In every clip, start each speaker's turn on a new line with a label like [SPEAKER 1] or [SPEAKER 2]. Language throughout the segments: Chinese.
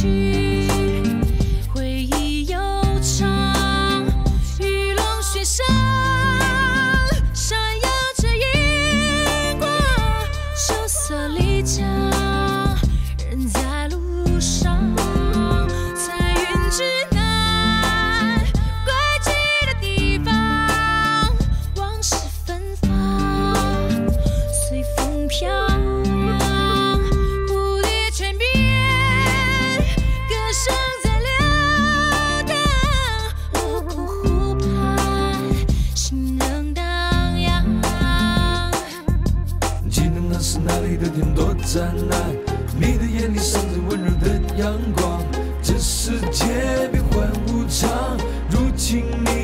[SPEAKER 1] cheese. 如今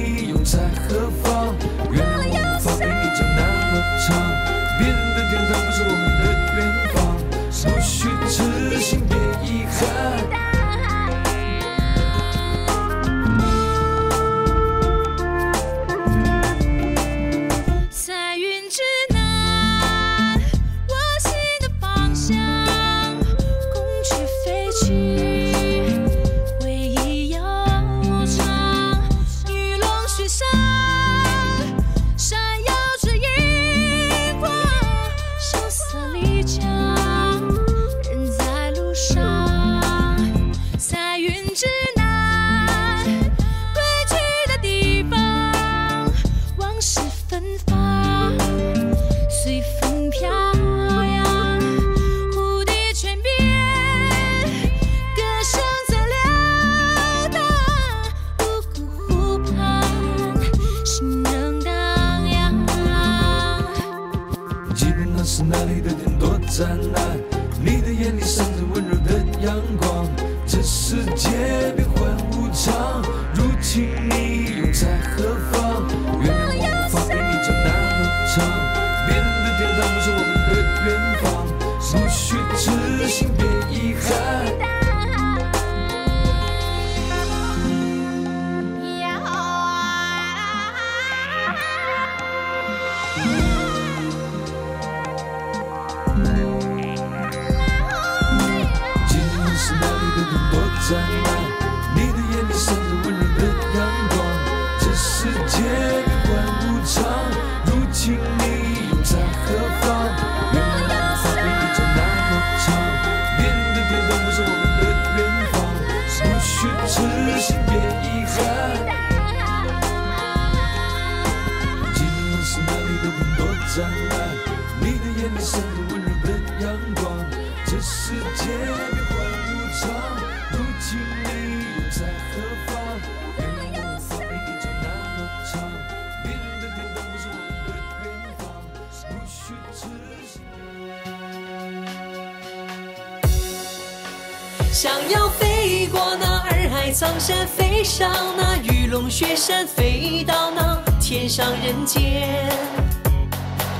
[SPEAKER 2] 想要飞过那洱海苍山，飞上那玉龙雪山，飞到那天上人间，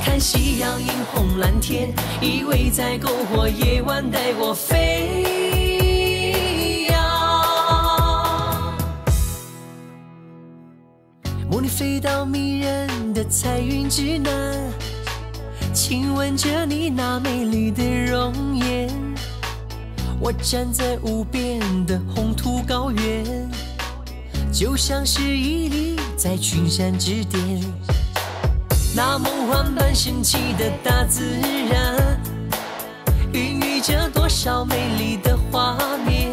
[SPEAKER 2] 看夕阳映红蓝天，依偎在篝火，夜晚带我飞呀。梦里飞到迷人的彩云之南，亲吻着你那美丽的容颜。我站在无边的红土高原，就像是屹立在群山之巅。那梦幻般神奇的大自然，孕育着多少美丽的画面。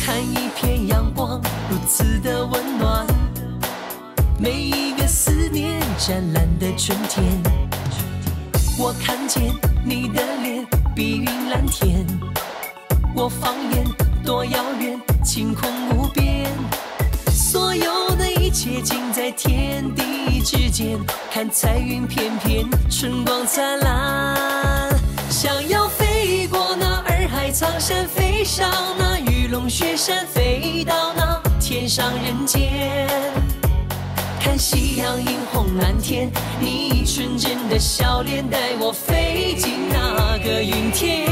[SPEAKER 2] 看一片阳光如此的温暖，每一个思念湛蓝的春天。我看见你的脸，碧云蓝天。我放眼多遥远，晴空无边，所有的一切尽在天地之间。看彩云片片，春光灿烂。想要飞过那洱海苍山，飞上那玉龙雪山，飞到那天上人间。蓝天，你纯真的笑脸带我飞进那个云天。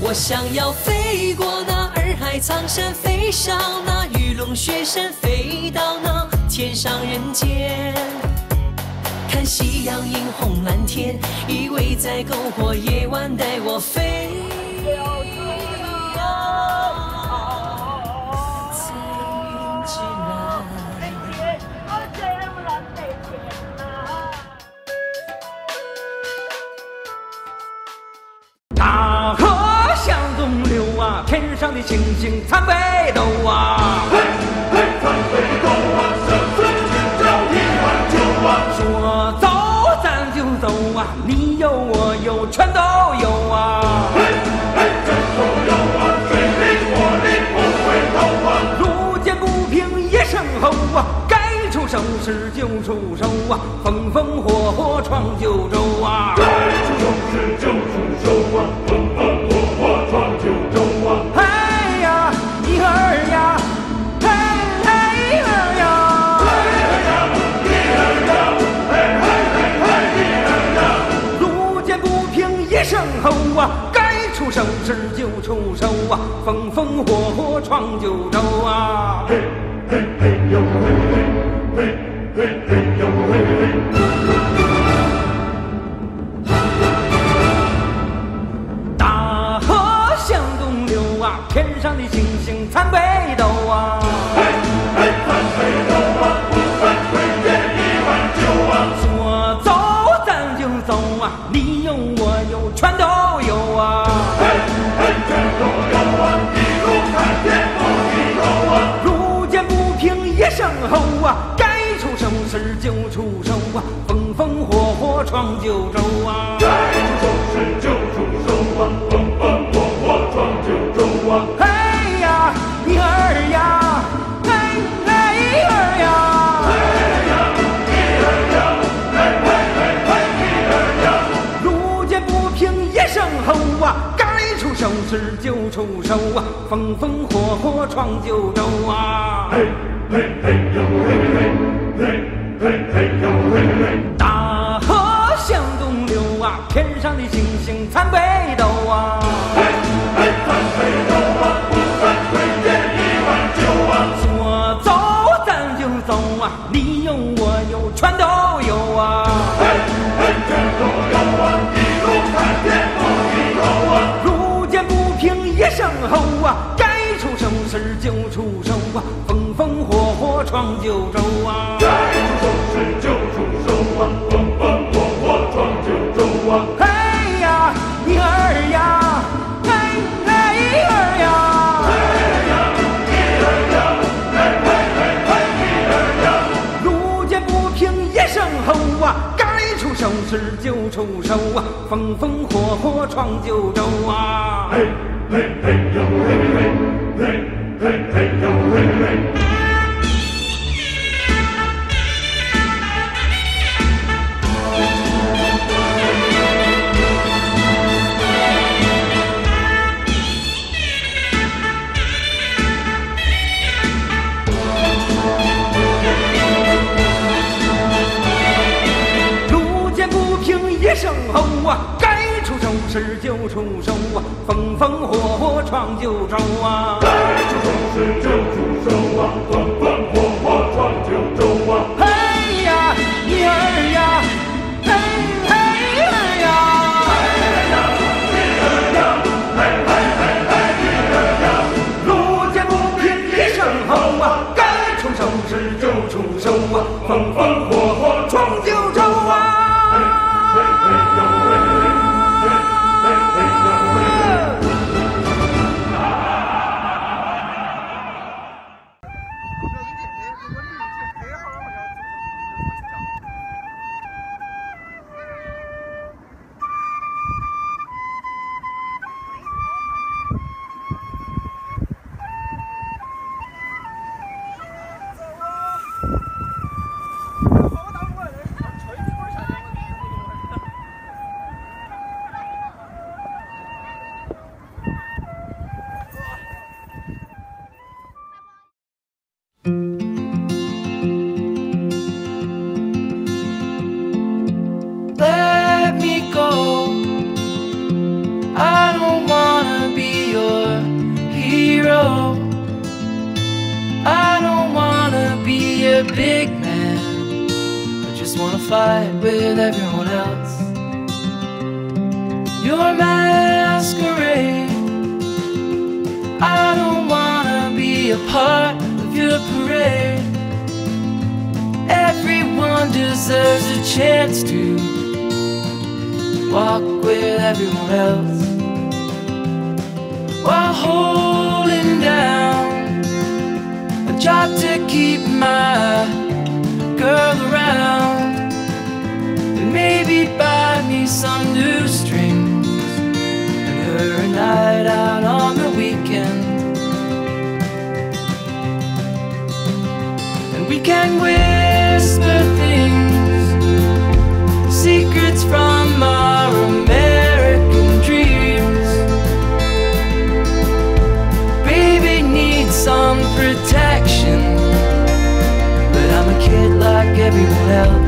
[SPEAKER 2] 我想要飞过那洱海苍山，飞上那玉龙雪山，飞到那天上人间，看夕阳映红蓝天，依偎在篝火，夜晚带我飞。
[SPEAKER 3] 天上的星星参北斗啊，
[SPEAKER 4] 嘿，嘿，参北斗啊，生死之交一碗酒啊。
[SPEAKER 3] 说走咱就走啊，你有我有全都有啊。
[SPEAKER 4] 嘿，嘿，全都有啊，水里火里不回头啊。
[SPEAKER 3] 路见不平一声吼啊，该出手时就出手啊，风风火火闯九州啊。
[SPEAKER 4] 该出手时
[SPEAKER 3] 出手啊，风风火火闯九州啊。
[SPEAKER 1] 嘿嘿嘿呦嘿嘿，嘿嘿嘿呦嘿嘿。
[SPEAKER 3] 大河向东流啊，天上的星星参北斗啊。
[SPEAKER 1] 嘿嘿参北斗啊，不分贵贱一碗酒啊。
[SPEAKER 3] 说走咱就走啊，你闯九州啊。
[SPEAKER 1] 该出手时就出手啊，风风火火闯九州啊。
[SPEAKER 3] 嘿呀，一儿呀，嘿嘿儿呀，路见不平一声吼啊，该出手时就出手啊，风风火火闯九州啊。
[SPEAKER 1] 嘿嘿嘿呦嘿嘿，嘿嘿嘿呦嘿嘿。
[SPEAKER 3] 天上的星星参北斗啊。
[SPEAKER 1] 嘿嘿参北斗啊，不分贵贱一碗酒啊。
[SPEAKER 3] 说走咱就走啊，你有我有全都有啊。
[SPEAKER 1] 嘿嘿全都有啊，一路看天不低头啊。
[SPEAKER 3] 路见不平一声吼啊，该出手时就出手啊，风风火火闯九州啊。
[SPEAKER 1] 就出手啊，风风火火闯九州啊。
[SPEAKER 3] 嘿嘿嘿
[SPEAKER 1] 呦嘿嘿，嘿嘿嘿呦嘿嘿。
[SPEAKER 3] 出手时就出手啊，风风火火闯九州啊。
[SPEAKER 1] 该出手时就出手啊，风风火火闯九州啊。
[SPEAKER 4] Big man. I just wanna fight with everyone else. Your masquerade. I don't wanna be a part of your parade. Everyone deserves a chance to walk with everyone else while holding job to keep my girl around. And maybe buy me some new strings and her a night out on the weekend. And we can whisper help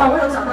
[SPEAKER 1] 哦我有想